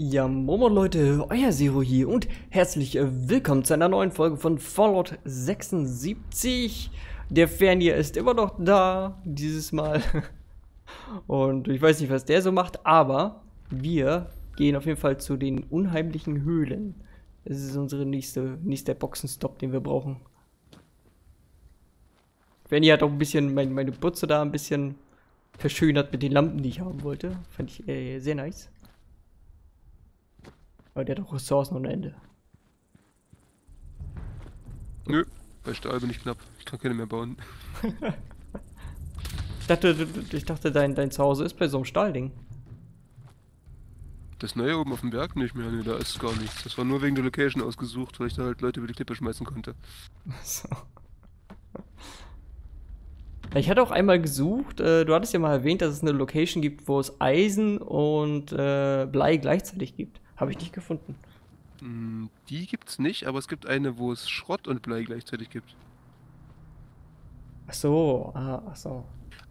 Ja, Momo Leute, euer Zero hier und herzlich äh, willkommen zu einer neuen Folge von Fallout 76. Der Fernseher ist immer noch da, dieses Mal. Und ich weiß nicht, was der so macht, aber wir gehen auf jeden Fall zu den unheimlichen Höhlen. Das ist unsere nächste, nächster Boxenstopp, den wir brauchen. Fernseher hat auch ein bisschen mein, meine Putze da ein bisschen verschönert mit den Lampen, die ich haben wollte. Fand ich äh, sehr nice. Aber der hat auch Ressourcen ohne Ende. Nö, bei Stahl bin ich knapp. Ich kann keine mehr bauen. ich dachte, ich dachte dein, dein Zuhause ist bei so einem Stahlding. Das neue oben auf dem Berg nicht mehr, ne, da ist gar nichts. Das war nur wegen der Location ausgesucht, weil ich da halt Leute über die Klippe schmeißen konnte. So. Ich hatte auch einmal gesucht, äh, du hattest ja mal erwähnt, dass es eine Location gibt, wo es Eisen und äh, Blei gleichzeitig gibt. Habe ich nicht gefunden. Mm, die gibt's nicht, aber es gibt eine, wo es Schrott und Blei gleichzeitig gibt. Ach so, ah, ach so.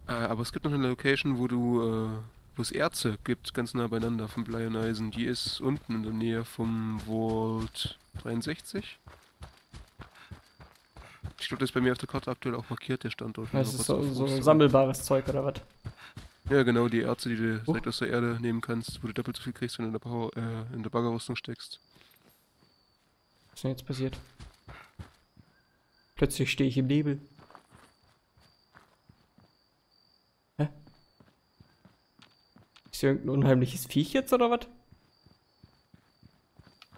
Äh, aber es gibt noch eine Location, wo du, äh, wo es Erze gibt, ganz nah beieinander von Blei und Eisen. Die ist unten in der Nähe vom Vault 63. Ich glaube, das ist bei mir auf der Karte aktuell auch markiert, der Standort. Das ist so, so sammelbares Zeug oder was? Ja, genau, die Erze, die du oh. direkt aus der Erde nehmen kannst, wo du doppelt so viel kriegst, wenn du in der, Power, äh, in der Baggerrüstung steckst. Was ist denn jetzt passiert? Plötzlich stehe ich im Nebel. Hä? Ist hier irgendein unheimliches Viech jetzt oder was?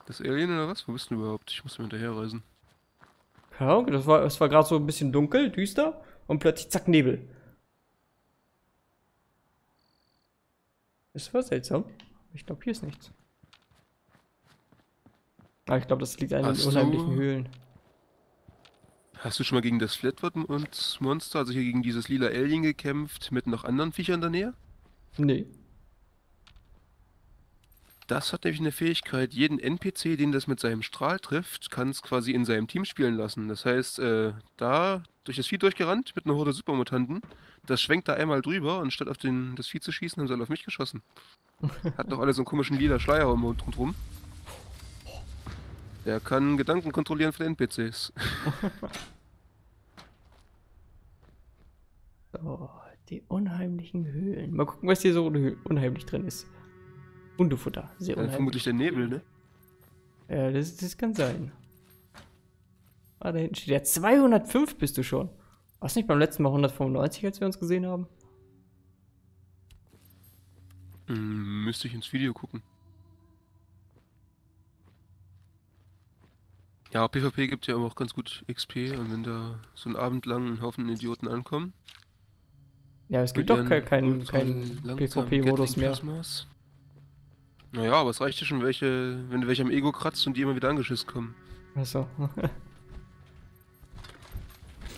Das Alien oder was? Wo bist du überhaupt? Ich muss mir hinterherreisen. Ja, das war, das war gerade so ein bisschen dunkel, düster und plötzlich zack, Nebel. Das war seltsam. Ich glaube, hier ist nichts. Ah, ich glaube, das liegt an den unheimlichen Höhlen. Hast du schon mal gegen das Flatwood und Monster, also hier gegen dieses lila Alien gekämpft, mit noch anderen Viechern in der Nähe? Nee. Das hat nämlich eine Fähigkeit, jeden NPC, den das mit seinem Strahl trifft, kann es quasi in seinem Team spielen lassen. Das heißt, äh, da durch das Vieh durchgerannt mit einer Horde Supermutanten, das schwenkt da einmal drüber und statt auf den, das Vieh zu schießen, haben sie alle auf mich geschossen. Hat noch alle so einen komischen lila Schleier um und rum. Der kann Gedanken kontrollieren für NPCs. oh, die unheimlichen Höhlen. Mal gucken, was hier so unheimlich drin ist. Hundefutter. Sehr ja, vermutlich der Nebel, ne? Ja, das, das kann sein. Ah, da hinten steht der 205 bist du schon. Warst nicht beim letzten Mal 195, als wir uns gesehen haben? Hm, müsste ich ins Video gucken. Ja, PvP gibt ja auch ganz gut XP und wenn da so einen Abend lang ein Haufen Idioten ankommen. Ja, es gibt doch keinen kein, kein PvP-Modus mehr. Naja, aber es reicht ja schon, welche, wenn du welche am Ego kratzt und die immer wieder angeschissen kommen. Achso.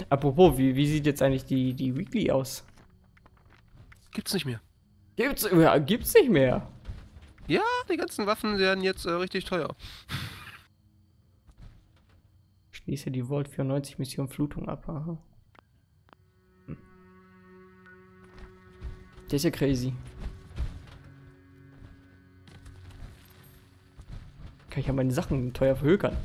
Apropos, wie, wie sieht jetzt eigentlich die, die Weekly aus? Gibt's nicht mehr. Gibt's, ja, gibt's nicht mehr? Ja, die ganzen Waffen werden jetzt äh, richtig teuer. Schließe die Volt 94 Mission Flutung ab. Aha. Hm. Der ist ja crazy. Kann ich ja meine Sachen teuer verhökern.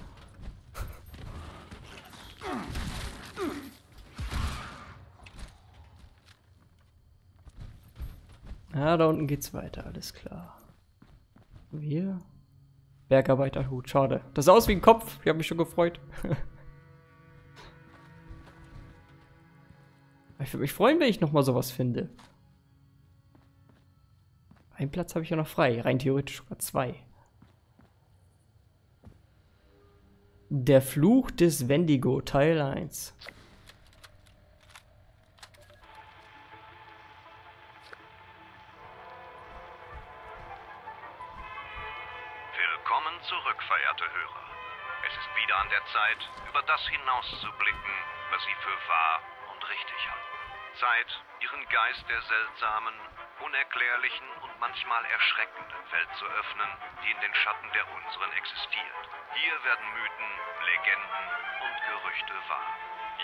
Da unten geht's weiter, alles klar. Wir? Bergarbeiterhut, schade. Das sah aus wie ein Kopf, ich habe mich schon gefreut. ich würde mich freuen, wenn ich nochmal sowas finde. Ein Platz habe ich ja noch frei, rein theoretisch sogar zwei. Der Fluch des Wendigo, Teil 1. das hinauszublicken, was Sie für wahr und richtig halten. Zeit, Ihren Geist der seltsamen, unerklärlichen und manchmal erschreckenden Welt zu öffnen, die in den Schatten der unseren existiert. Hier werden Mythen, Legenden und Gerüchte wahr.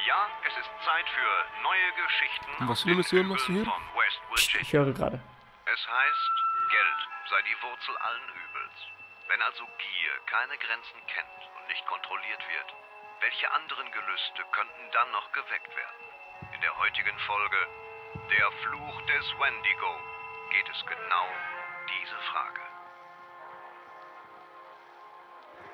Ja, es ist Zeit für neue Geschichten Was für eine Mission machst du hier? Ich höre gerade. Es heißt Geld sei die Wurzel allen Übels. Wenn also Gier keine Grenzen kennt und nicht kontrolliert wird, welche anderen Gelüste könnten dann noch geweckt werden? In der heutigen Folge Der Fluch des Wendigo geht es genau um diese Frage.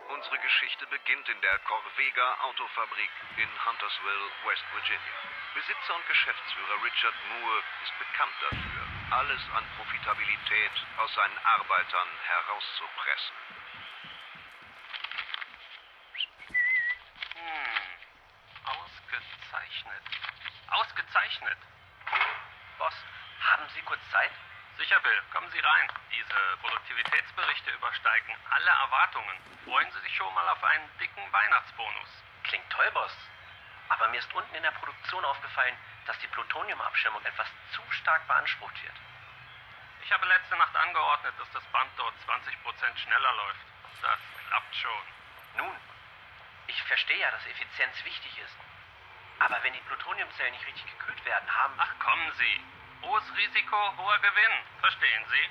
Unsere Geschichte beginnt in der Corvega Autofabrik in Huntersville, West Virginia. Besitzer und Geschäftsführer Richard Moore ist bekannt dafür, alles an Profitabilität aus seinen Arbeitern herauszupressen. Hm, ausgezeichnet. Ausgezeichnet. Boss, haben Sie kurz Zeit? Sicher, Bill. Kommen Sie rein. Diese Produktivitätsberichte übersteigen alle Erwartungen. Freuen Sie sich schon mal auf einen dicken Weihnachtsbonus. Klingt toll, Boss. Aber mir ist unten in der Produktion aufgefallen, dass die Plutoniumabschirmung etwas zu stark beansprucht wird. Ich habe letzte Nacht angeordnet, dass das Band dort 20% schneller läuft. Das klappt schon. Nun, ich verstehe ja, dass Effizienz wichtig ist. Aber wenn die Plutoniumzellen nicht richtig gekühlt werden, haben... Ach, kommen Sie. Hohes Risiko, hoher Gewinn. Verstehen Sie?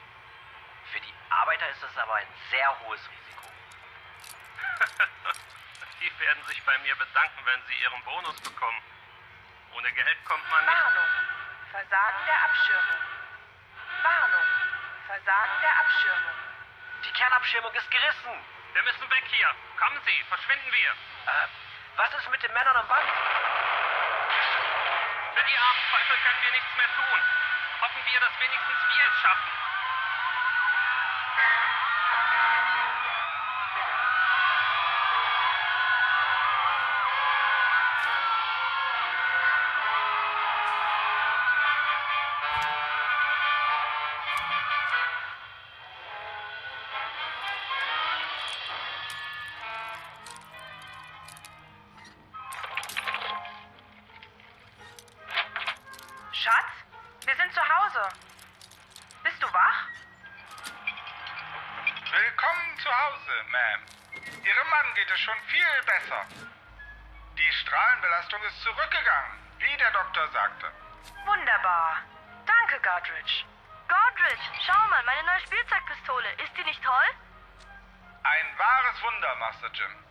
Für die Arbeiter ist das aber ein sehr hohes Risiko. Die werden sich bei mir bedanken, wenn sie ihren Bonus bekommen. Ohne Geld kommt man nicht. Warnung. Versagen der Abschirmung. Warnung. Versagen der Abschirmung. Die Kernabschirmung ist gerissen. Wir müssen weg hier. Kommen Sie, verschwinden wir. Äh, was ist mit den Männern am Band? Für die armen Teufel können wir nichts mehr tun. Hoffen wir, dass wenigstens wir es schaffen. Ein wahres Wunder, Master Jim.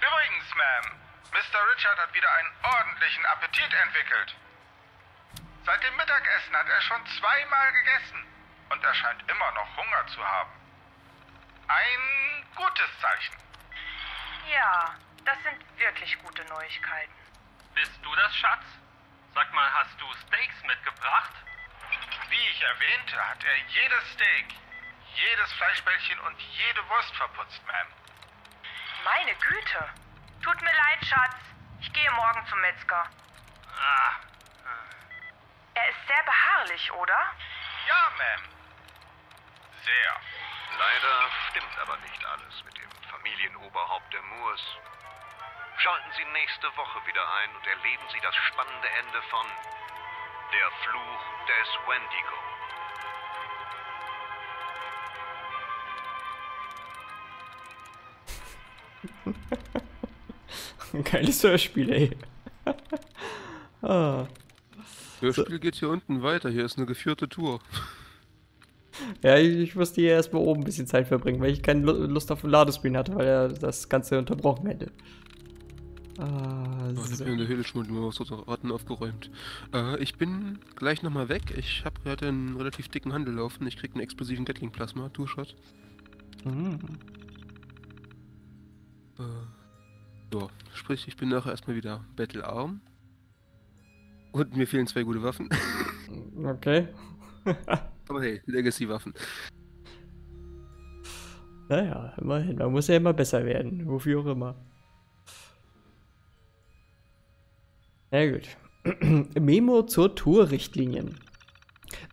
Übrigens, Ma'am, Mr. Richard hat wieder einen ordentlichen Appetit entwickelt. Seit dem Mittagessen hat er schon zweimal gegessen und er scheint immer noch Hunger zu haben. Ein gutes Zeichen. Ja, das sind wirklich gute Neuigkeiten. Bist du das, Schatz? Sag mal, hast du Steaks mitgebracht? Wie ich erwähnte, hat er jedes Steak, jedes Fleischbällchen und jede Wurst verputzt, Ma'am. Meine Güte. Tut mir leid, Schatz. Ich gehe morgen zum Metzger. Ah, Er ist sehr beharrlich, oder? Ja, Ma'am. Sehr. Leider stimmt aber nicht alles mit dem Familienoberhaupt der Moors. Schalten Sie nächste Woche wieder ein und erleben Sie das spannende Ende von Der Fluch des Wendigo. Geiles Hörspiel, ey. ah. Hörspiel geht hier unten weiter. Hier ist eine geführte Tour. Ja, ich, ich musste hier erstmal oben ein bisschen Zeit verbringen, weil ich keine Lu- Lust auf den Ladescreen hatte, weil er das Ganze unterbrochen hätte. Ah, Oh, ich so. habe in der Höhle mal was Ratten aufgeräumt. Äh, ich bin gleich nochmal weg. Ich habe gerade einen relativ dicken Handel laufen. Ich krieg einen explosiven Gatling-Plasma, Two-Shot. Mhm. Äh, so, sprich, ich bin nachher erstmal wieder battlearm. Und mir fehlen zwei gute Waffen. Okay. Aber hey, Legacy-Waffen. Naja, immerhin. Man muss ja immer besser werden. Wofür auch immer. Na gut. Memo zur Tourrichtlinien.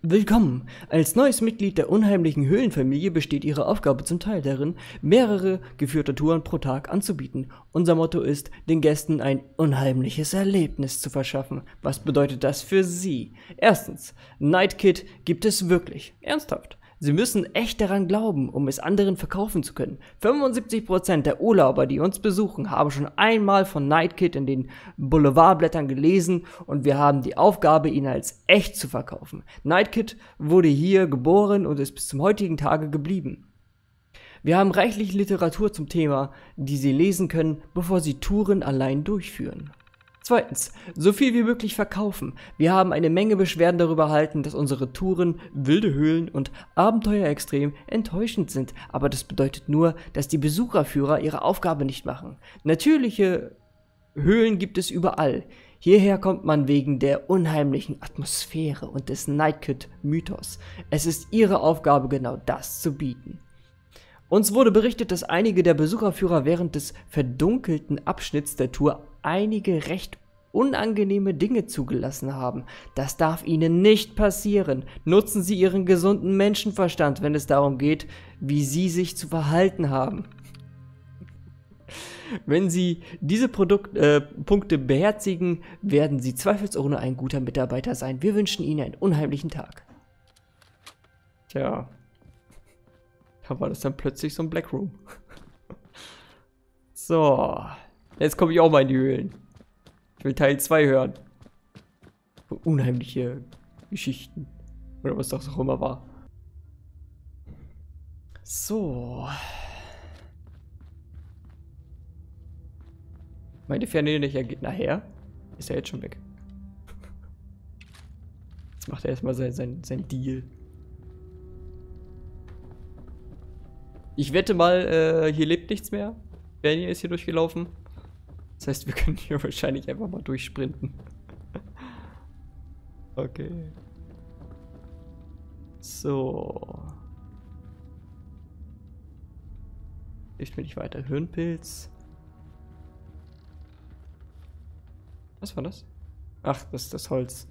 Willkommen! Als neues Mitglied der unheimlichen Höhlenfamilie besteht Ihre Aufgabe zum Teil darin, mehrere geführte Touren pro Tag anzubieten. Unser Motto ist, den Gästen ein unheimliches Erlebnis zu verschaffen. Was bedeutet das für Sie? Erstens, Night Kid gibt es wirklich. Ernsthaft. Sie müssen echt daran glauben, um es anderen verkaufen zu können. 75% der Urlauber, die uns besuchen, haben schon einmal von Nightkid in den Boulevardblättern gelesen und wir haben die Aufgabe, ihn als echt zu verkaufen. Nightkid wurde hier geboren und ist bis zum heutigen Tage geblieben. Wir haben reichlich Literatur zum Thema, die Sie lesen können, bevor Sie Touren allein durchführen. Zweitens, so viel wie möglich verkaufen. Wir haben eine Menge Beschwerden darüber erhalten, dass unsere Touren, wilde Höhlen und Abenteuer extrem enttäuschend sind. Aber das bedeutet nur, dass die Besucherführer ihre Aufgabe nicht machen. Natürliche Höhlen gibt es überall. Hierher kommt man wegen der unheimlichen Atmosphäre und des Nightkid-Mythos. Es ist ihre Aufgabe, genau das zu bieten. Uns wurde berichtet, dass einige der Besucherführer während des verdunkelten Abschnitts der Tour einige recht unangenehme Dinge zugelassen haben. Das darf Ihnen nicht passieren. Nutzen Sie Ihren gesunden Menschenverstand, wenn es darum geht, wie Sie sich zu verhalten haben. Wenn Sie diese Produkt, äh, Punkte beherzigen, werden Sie zweifelsohne ein guter Mitarbeiter sein. Wir wünschen Ihnen einen unheimlichen Tag. Tja. Da war das dann plötzlich so ein Black Room. so. Jetzt komme ich auch mal in die Höhlen. Ich will Teil 2 hören. Unheimliche Geschichten. Oder was das auch immer war. So. Meine Fernlinie geht nachher. Ist er jetzt schon weg. Jetzt macht er erstmal sein, sein, sein Deal. Ich wette mal, äh, hier lebt nichts mehr. Bernie ist hier durchgelaufen. Das heißt, wir können hier wahrscheinlich einfach mal durchsprinten. okay. So. Ich will nicht weiter. Hirnpilz. Was war das? Ach, das ist das Holz.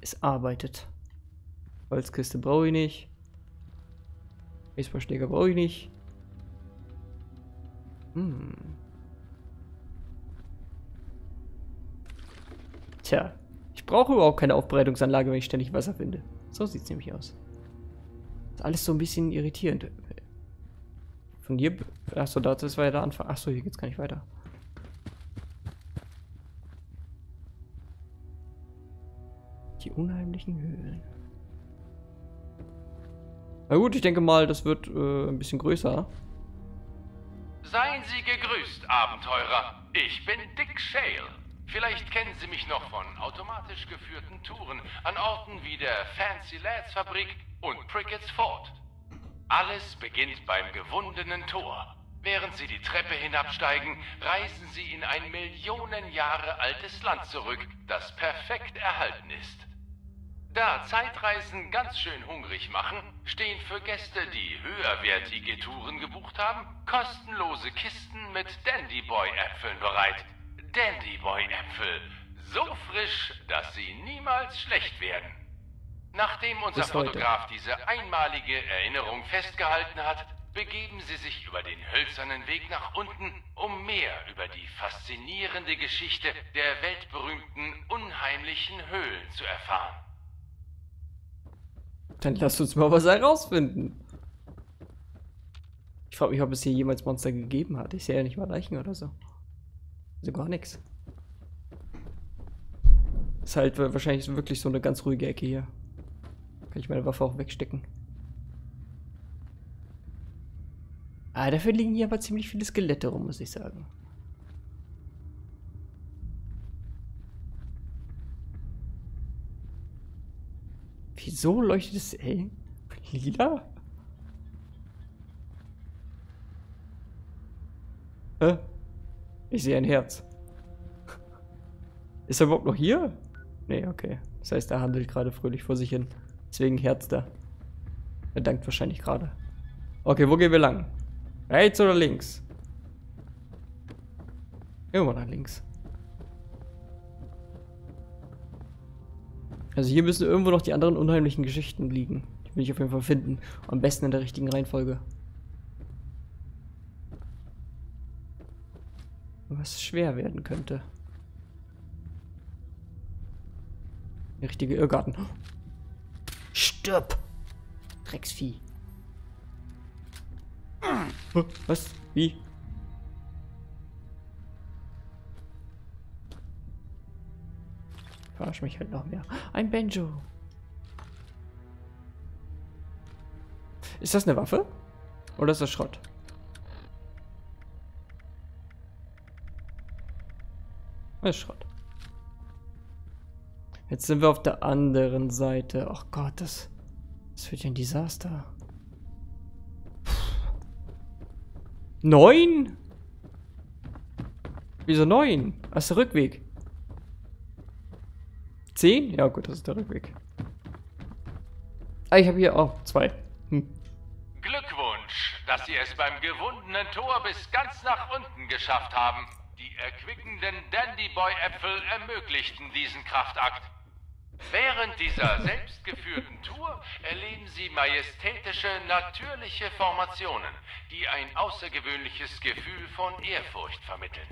Es arbeitet. Holzkiste brauche ich nicht. Baseballschläger brauche ich nicht. Hm. Tja, ich brauche überhaupt keine Aufbereitungsanlage, wenn ich ständig Wasser finde. So sieht es nämlich aus. Ist alles so ein bisschen irritierend. Von hier. Achso, das war ja der Anfang. Achso, hier geht's gar nicht weiter. Die unheimlichen Höhlen. Na gut, ich denke mal, das wird äh, ein bisschen größer. Seien Sie gegrüßt, Abenteurer. Ich bin Dick Shale. Vielleicht kennen Sie mich noch von automatisch geführten Touren an Orten wie der Fancy Lads Fabrik und Prickett's Fort. Alles beginnt beim gewundenen Tor. Während Sie die Treppe hinabsteigen, reisen Sie in ein Millionen Jahre altes Land zurück, das perfekt erhalten ist. Da Zeitreisen ganz schön hungrig machen, stehen für Gäste, die höherwertige Touren gebucht haben, kostenlose Kisten mit Dandyboy-Äpfeln bereit. Dandyboy-Äpfel. So frisch, dass sie niemals schlecht werden. Nachdem unser. Fotograf diese einmalige Erinnerung festgehalten hat, begeben Sie sich über den hölzernen Weg nach unten, um mehr über die faszinierende Geschichte der weltberühmten unheimlichen Höhlen zu erfahren. Dann lass uns mal was herausfinden. Ich frage mich, ob es hier jemals Monster gegeben hat. Ich sehe ja nicht mal Leichen oder so. Also gar nichts. Ist halt wahrscheinlich wirklich so eine ganz ruhige Ecke hier. Kann ich meine Waffe auch wegstecken. Ah, dafür liegen hier aber ziemlich viele Skelette rum, muss ich sagen. Wieso leuchtet es hell? Lila? Hä? Ich sehe ein Herz. Ist er überhaupt noch hier? Nee, okay. Das heißt, er handelt gerade fröhlich vor sich hin. Deswegen Herz da. Er dankt wahrscheinlich gerade. Okay, wo gehen wir lang? Rechts oder links? Immer nach links. Also hier müssen irgendwo noch die anderen unheimlichen Geschichten liegen. Die will ich auf jeden Fall finden. Am besten in der richtigen Reihenfolge. Was schwer werden könnte. Der richtige Irrgarten. Stirb! Drecksvieh. Was? Wie? Verarsch mich halt noch mehr. Ein Banjo. Ist das eine Waffe? Oder ist das Schrott? Das ist Schrott. Jetzt sind wir auf der anderen Seite. Ach Gott, das, das wird ja ein Desaster. Neun? Wieso neun? Das ist der Rückweg. Zehn? Ja gut, das ist der Rückweg. Ah, ich habe hier auch zwei. Hm. Glückwunsch, dass Sie es beim gewundenen Tor bis ganz nach unten geschafft haben. Erquickenden Dandyboy-Äpfel ermöglichten diesen Kraftakt. Während dieser selbstgeführten Tour erleben Sie majestätische, natürliche Formationen, die ein außergewöhnliches Gefühl von Ehrfurcht vermitteln.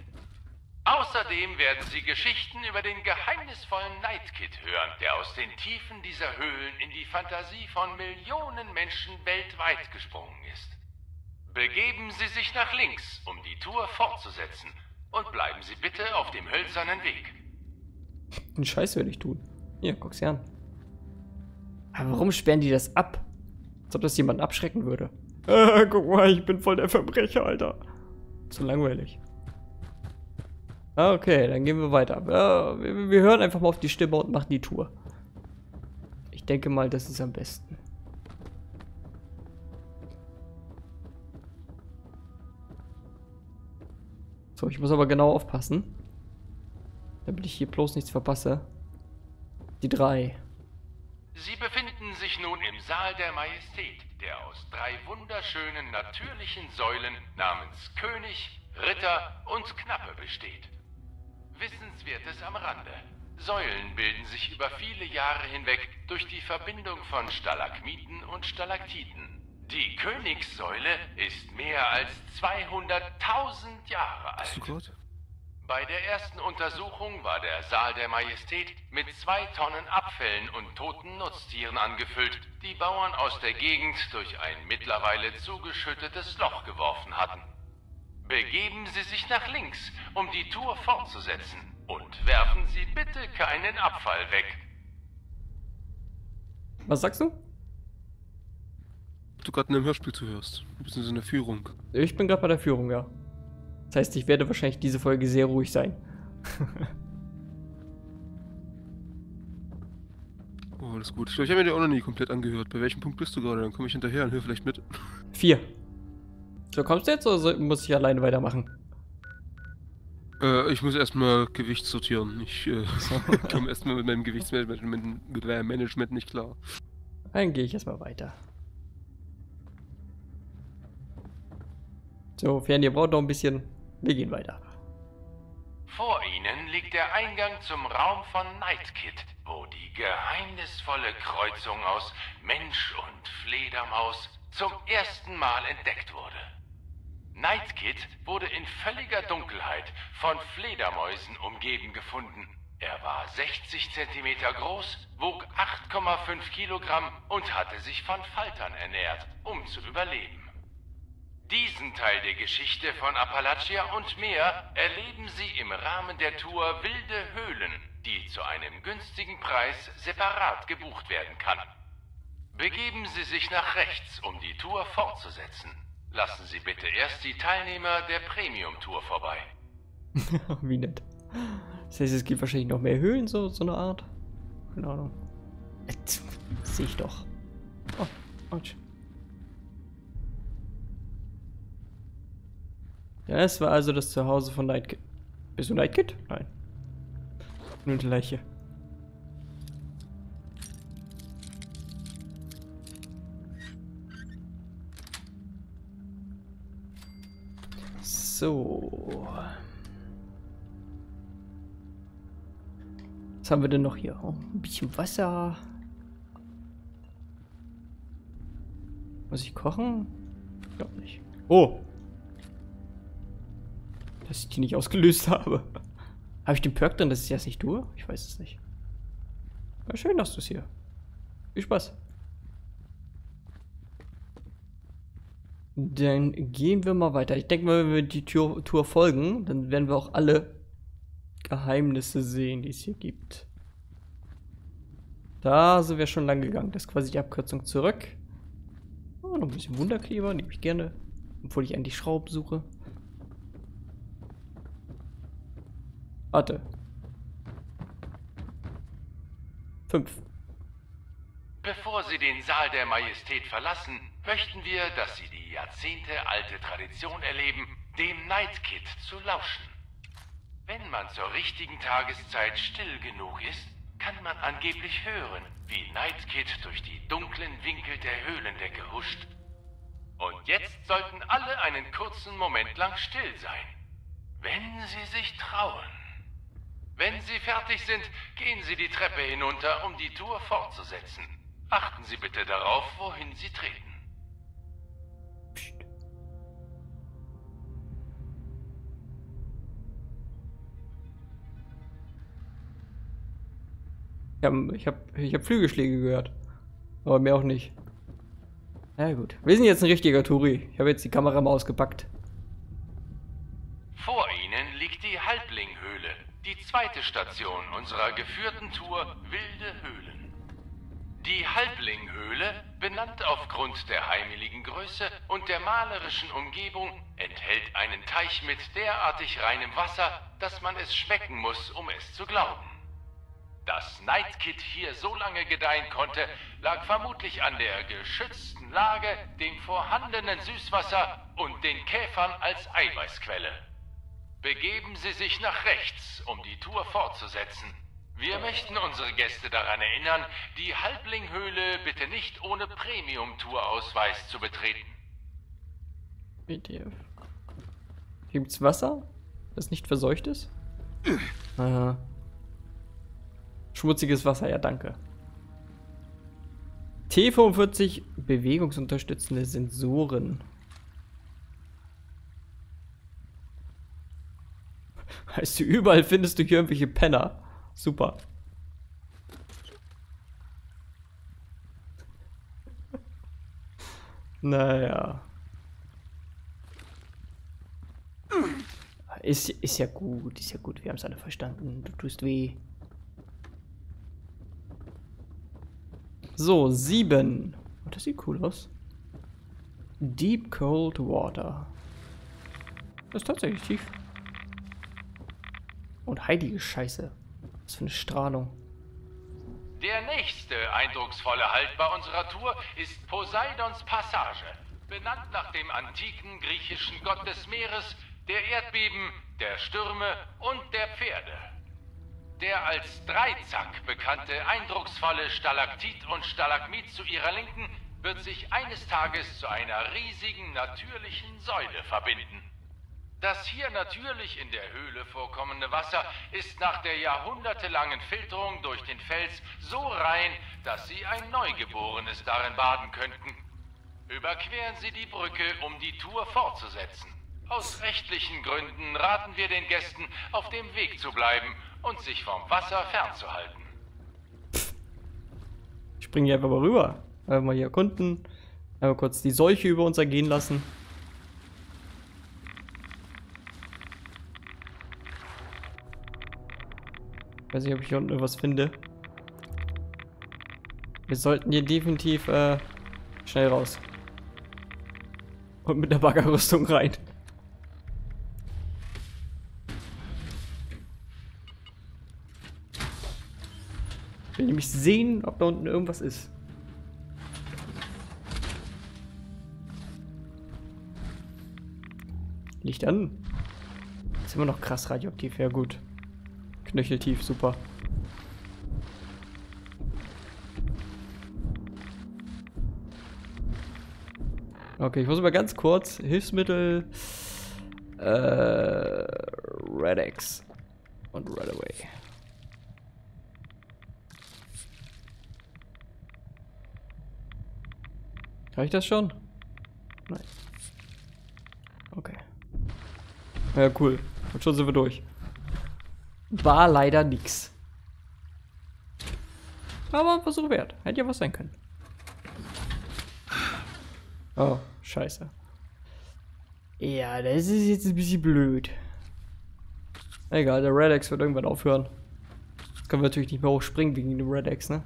Außerdem werden Sie Geschichten über den geheimnisvollen Nightkid hören, der aus den Tiefen dieser Höhlen in die Fantasie von Millionen Menschen weltweit gesprungen ist. Begeben Sie sich nach links, um die Tour fortzusetzen, und bleiben Sie bitte auf dem hölzernen Weg. Den Scheiß werde ich tun. Hier, guck's dir an. Aber warum sperren die das ab? Als ob das jemanden abschrecken würde. Äh, guck mal, ich bin voll der Verbrecher, Alter. Zu langweilig. Ah, Okay, dann gehen wir weiter. Ja, wir, wir hören einfach mal auf die Stimme und machen die Tour. Ich denke mal, das ist am besten. So, ich muss aber genau aufpassen. Damit ich hier bloß nichts verpasse. Die drei. Sie befinden sich nun im Saal der Majestät, der aus drei wunderschönen natürlichen Säulen namens König, Ritter und Knappe besteht. Wissenswertes am Rande. Säulen bilden sich über viele Jahre hinweg durch die Verbindung von Stalagmiten und Stalaktiten. Die Königssäule ist mehr als 200.000 Jahre Bist du alt. Gott? Bei der ersten Untersuchung war der Saal der Majestät mit zwei Tonnen Abfällen und toten Nutztieren angefüllt, die Bauern aus der Gegend durch ein mittlerweile zugeschüttetes Loch geworfen hatten. Begeben Sie sich nach links, um die Tour fortzusetzen. Und werfen Sie bitte keinen Abfall weg. Was sagst du? Du gerade in einem Hörspiel zuhörst. Beziehungsweise in der Führung. Ich bin gerade bei der Führung, ja. Das heißt, ich werde wahrscheinlich diese Folge sehr ruhig sein. Oh, alles gut. Ich glaube, ich habe mir die auch noch nie komplett angehört. Bei welchem Punkt bist du gerade? Dann komme ich hinterher und höre vielleicht mit. Vier. So, kommst du jetzt oder muss ich alleine weitermachen? Äh, ich muss erstmal Gewicht sortieren. Ich äh, komme erstmal mit meinem Gewichtsmanagement mit Management nicht klar. Dann gehe ich erstmal weiter. So, Fern, ihr braucht noch ein bisschen. Wir gehen weiter. Vor Ihnen liegt der Eingang zum Raum von Nightkid, wo die geheimnisvolle Kreuzung aus Mensch und Fledermaus zum ersten Mal entdeckt wurde. Nightkid wurde in völliger Dunkelheit von Fledermäusen umgeben gefunden. Er war 60 Zentimeter groß, wog 8,5 Kilogramm und hatte sich von Faltern ernährt, um zu überleben. Diesen Teil der Geschichte von Appalachia und mehr erleben Sie im Rahmen der Tour Wilde Höhlen, die zu einem günstigen Preis separat gebucht werden kann. Begeben Sie sich nach rechts, um die Tour fortzusetzen. Lassen Sie bitte erst die Teilnehmer der Premium-Tour vorbei. Wie nett. Das heißt, es gibt wahrscheinlich noch mehr Höhlen, so, so eine Art. Keine Ahnung. Sehe ich doch. Oh, ouch. Ja, es war also das Zuhause von Nightkid. Bist du Nightkid? Nein. Nur eine Leiche. So. Was haben wir denn noch hier? Oh, ein bisschen Wasser. Muss ich kochen? Ich glaube nicht. Oh! Dass ich die nicht ausgelöst habe. Habe ich den Perk dann, dass ich das nicht tue? Ich weiß es nicht. Na schön, dass du es hier. Viel Spaß. Dann gehen wir mal weiter. Ich denke mal, wenn wir die Tour, Tour folgen, dann werden wir auch alle Geheimnisse sehen, die es hier gibt. Da sind wir schon lang gegangen. Das ist quasi die Abkürzung zurück. Oh, noch ein bisschen Wunderkleber, nehme ich gerne. Obwohl ich eigentlich Schrauben suche. Warte. Fünf. Bevor Sie den Saal der Majestät verlassen, möchten wir, dass Sie die jahrzehntealte Tradition erleben, dem Night Kid zu lauschen. Wenn man zur richtigen Tageszeit still genug ist, kann man angeblich hören, wie Night Kid durch die dunklen Winkel der Höhlendecke huscht. Und jetzt sollten alle einen kurzen Moment lang still sein. Wenn Sie sich trauen. Wenn Sie fertig sind, gehen Sie die Treppe hinunter, um die Tour fortzusetzen. Achten Sie bitte darauf, wohin Sie treten. Ich habe ich hab, ich hab Flügelschläge gehört. Aber mehr auch nicht. Na gut. Wir sind jetzt ein richtiger Touri. Ich habe jetzt die Kamera mal ausgepackt. Vor Ihnen liegt die Halblinghöhle, die zweite Station unserer geführten Tour Wilde Höhlen. Die Halblinghöhle, benannt aufgrund der heimeligen Größe und der malerischen Umgebung, enthält einen Teich mit derartig reinem Wasser, dass man es schmecken muss, um es zu glauben. Dass Night Kid hier so lange gedeihen konnte, lag vermutlich an der geschützten Lage, dem vorhandenen Süßwasser und den Käfern als Eiweißquelle. Begeben Sie sich nach rechts, um die Tour fortzusetzen. Wir möchten unsere Gäste daran erinnern, die Halblinghöhle bitte nicht ohne Premium-Tourausweis zu betreten. BTF. Gibt's Wasser, das nicht verseucht ist? Aha. Schmutziges Wasser, ja danke. T45 bewegungsunterstützende Sensoren. Heißt du, überall findest du hier irgendwelche Penner. Super. naja. Ist, ist ja gut, ist ja gut. Wir haben es alle verstanden. Du tust weh. So, sieben. Oh, das sieht cool aus. Deep Cold Water. Das ist tatsächlich tief. Und heilige Scheiße. Was für eine Strahlung. Der nächste eindrucksvolle Halt bei unserer Tour ist Poseidons Passage, benannt nach dem antiken griechischen Gott des Meeres, der Erdbeben, der Stürme und der Pferde. Der als Dreizack bekannte eindrucksvolle Stalaktit und Stalagmit zu ihrer Linken wird sich eines Tages zu einer riesigen natürlichen Säule verbinden. Das hier natürlich in der Höhle vorkommende Wasser ist nach der jahrhundertelangen Filterung durch den Fels so rein, dass Sie ein Neugeborenes darin baden könnten. Überqueren Sie die Brücke, um die Tour fortzusetzen. Aus rechtlichen Gründen raten wir den Gästen, auf dem Weg zu bleiben und sich vom Wasser fernzuhalten. Ich springe hier einfach mal rüber. Einfach mal hier erkunden. Einmal kurz die Seuche über uns ergehen lassen. Weiß nicht, ob ich hier unten irgendwas finde. Wir sollten hier definitiv äh, schnell raus. Und mit der Baggerrüstung rein. Ich will nämlich sehen, ob da unten irgendwas ist. Licht an. Ist immer noch krass radioaktiv, ja gut. Knöcheltief, super. Okay, ich muss mal ganz kurz Hilfsmittel äh, Redex und Redaway. Reicht das schon? Nein. Okay. Ja, cool. Und schon sind wir durch. War leider nix. Aber ein Versuch wert. Hätte ja was sein können. Oh, scheiße. Ja, das ist jetzt ein bisschen blöd. Egal, der Redex wird irgendwann aufhören. Jetzt können wir natürlich nicht mehr hochspringen wegen dem Redex, ne?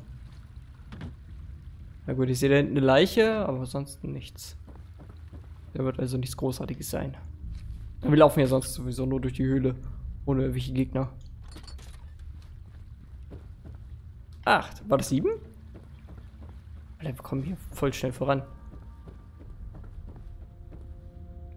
Na gut, ich sehe da hinten eine Leiche, aber sonst nichts. Da wird also nichts Großartiges sein. Wir laufen ja sonst sowieso nur durch die Höhle. Ohne irgendwelche Gegner. Acht. War das sieben? Alter, wir kommen hier voll schnell voran.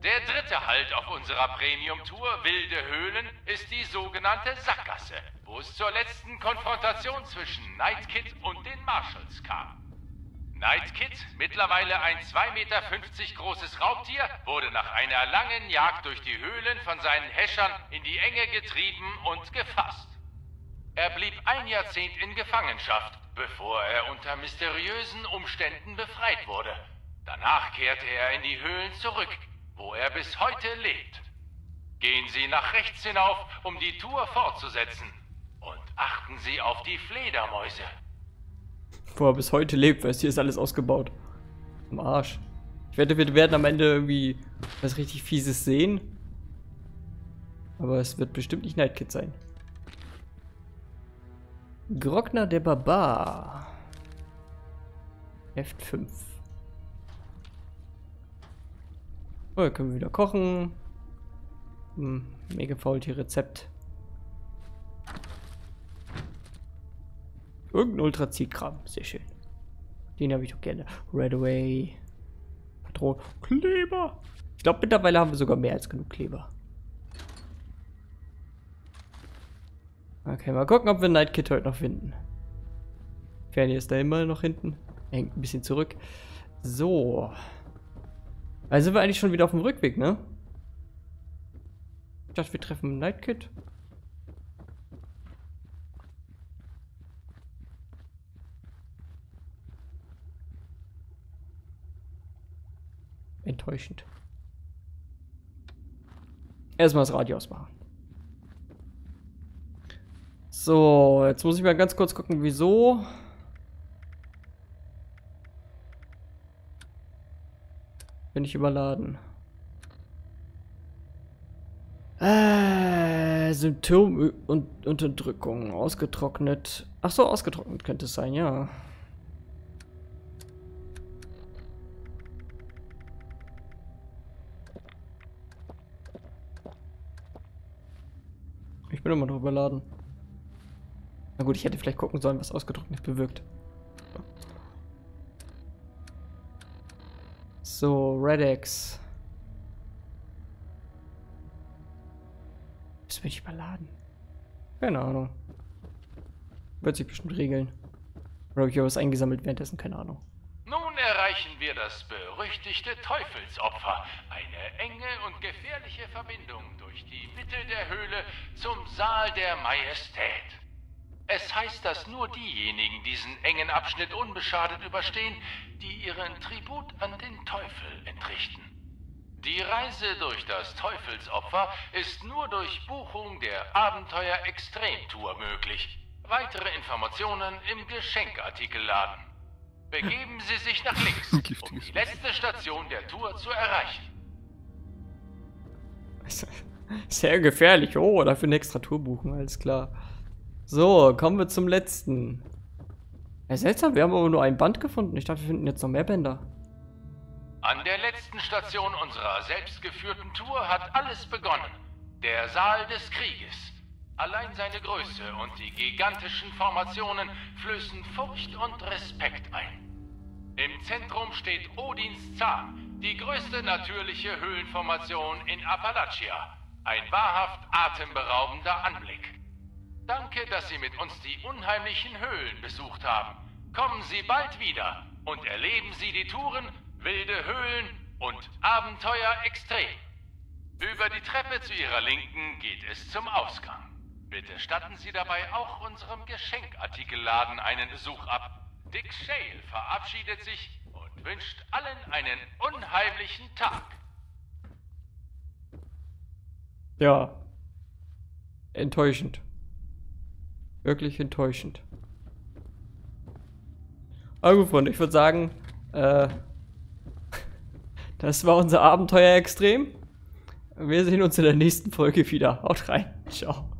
Der dritte Halt auf unserer Premium-Tour Wilde Höhlen ist die sogenannte Sackgasse, wo es zur letzten Konfrontation zwischen Nightkid und den Marshalls kam. Nightkid, mittlerweile ein 2,50 Meter großes Raubtier, wurde nach einer langen Jagd durch die Höhlen von seinen Häschern in die Enge getrieben und gefasst. Er blieb ein Jahrzehnt in Gefangenschaft, bevor er unter mysteriösen Umständen befreit wurde. Danach kehrte er in die Höhlen zurück, wo er bis heute lebt. Gehen Sie nach rechts hinauf, um die Tour fortzusetzen. Und achten Sie auf die Fledermäuse. Wo er bis heute lebt, weil hier ist alles ausgebaut. Am Arsch. Ich wette, wir werden am Ende irgendwie was richtig Fieses sehen. Aber es wird bestimmt nicht Nightkid sein. Grockner der Barbar. Heft 5. Oh, hier können wir wieder kochen. Hm, mega Faultier-Rezept. Irgendein Ultrazidkram. Sehr schön. Den habe ich doch gerne. Redaway. Patron. Kleber. Ich glaube, mittlerweile haben wir sogar mehr als genug Kleber. Okay, mal gucken, ob wir Nightkit heute noch finden. Fernie ist da immer noch hinten. Hängt ein bisschen zurück. So. Also sind wir eigentlich schon wieder auf dem Rückweg, ne? Ich dachte, wir treffen Nightkit. Enttäuschend. Erstmal das Radio ausmachen. So, jetzt muss ich mal ganz kurz gucken, wieso. Bin ich überladen. Äh, Symptomunterdrückung. Ausgetrocknet. Ach so, ausgetrocknet könnte es sein, ja. Ich bin immer noch überladen. Na gut, ich hätte vielleicht gucken sollen, was ausgetrocknet bewirkt. So, Redex. Das bin ich überladen. Keine Ahnung. Wird sich bestimmt regeln. Oder habe ich was eingesammelt währenddessen? Keine Ahnung. Nun erreichen wir das berüchtigte Teufelsopfer. Eine enge und gefährliche Verbindung durch die Mitte der Höhle zum Saal der Majestät. Es heißt, dass nur diejenigen diesen engen Abschnitt unbeschadet überstehen, die ihren Tribut an den Teufel entrichten. Die Reise durch das Teufelsopfer ist nur durch Buchung der Abenteuer Extremtour möglich. Weitere Informationen im Geschenkartikelladen. Begeben Sie sich nach links, um die letzte Station der Tour zu erreichen. Sehr gefährlich. Oh, dafür eine extra Tour buchen, alles klar. So, kommen wir zum letzten. Ja, seltsam, wir haben aber nur ein Band gefunden. Ich dachte, wir finden jetzt noch mehr Bänder. An der letzten Station unserer selbstgeführten Tour hat alles begonnen. Der Saal des Krieges. Allein seine Größe und die gigantischen Formationen flößen Furcht und Respekt ein. Im Zentrum steht Odins Zahn, die größte natürliche Höhlenformation in Appalachia. Ein wahrhaft atemberaubender Anblick. Danke, dass Sie mit uns die unheimlichen Höhlen besucht haben. Kommen Sie bald wieder und erleben Sie die Touren Wilde Höhlen und Abenteuer extrem. Über die Treppe zu Ihrer Linken geht es zum Ausgang. Bitte statten Sie dabei auch unserem Geschenkartikelladen einen Besuch ab. Dick Shale verabschiedet sich und wünscht allen einen unheimlichen Tag. Ja. Enttäuschend. Wirklich enttäuschend. Aber gut, Freunde, ich würde sagen, äh, das war unser Abenteuer extrem. Wir sehen uns in der nächsten Folge wieder. Haut rein. Ciao.